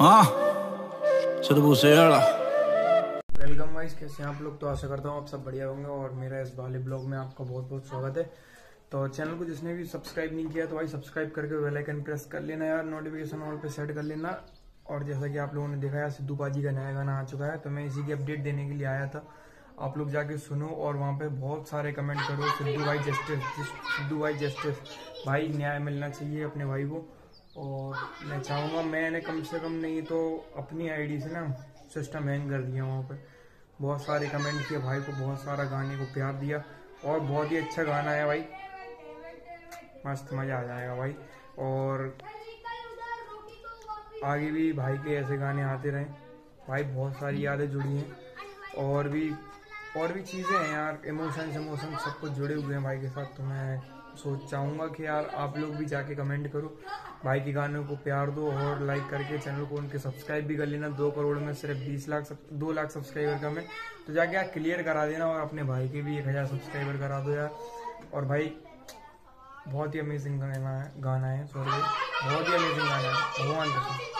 हाँ। सिर्फ़ उसे वेलकम वाइस कैसे हैं आप लोग? तो आशा करता हूँ आप सब बढ़िया होंगे और मेरा इस वाले ब्लॉग में आपका बहुत बहुत स्वागत है। तो चैनल को जिसने भी सब्सक्राइब नहीं किया तो भाई सब्सक्राइब करके बेल आइकन प्रेस कर लेना यार, नोटिफिकेशन ऑल पे सेट कर लेना। और जैसा कि आप लोगों ने देखा यार सिद्धू बाजी का नया गाना आ चुका है तो मैं इसी की अपडेट देने के लिए आया था। आप लोग जाके सुनो और वहाँ पे बहुत सारे कमेंट करो, सिद्धू भाई जस्टिस, सिद्धू भाई जस्टिस, भाई न्याय मिलना चाहिए अपने भाई को। और मैं चाहूँगा, मैंने कम से कम नहीं तो अपनी आईडी से ना सिस्टम हैंग कर दिया वहाँ पर। बहुत सारे कमेंट किए, भाई को बहुत सारा गाने को प्यार दिया और बहुत ही अच्छा गाना है भाई। मस्त मज़ा आ जाएगा भाई। और आगे भी भाई के ऐसे गाने आते रहें। भाई बहुत सारी यादें जुड़ी हैं। और भी और भी चीज़ें हैं यार इमोशन इमोशन सब कुछ जुड़े हुए हैं भाई के साथ तो मैं सोच चाहूँगा कि यार आप लोग भी जाके कमेंट करो। भाई के गानों को प्यार दो और लाइक करके चैनल को उनके सब्सक्राइब भी कर लेना। दो करोड़ में सिर्फ़ बीस लाख दो लाख सब्सक्राइबर का मैं तो जाके यार क्लियर करा देना और अपने भाई के भी एक हज़ार सब्सक्राइबर करा दो यार। और भाई, बहुत ही अमेजिंग गाना है गाना है सॉरी बहुत ही अमेजिंग गाना है, भगवान कसम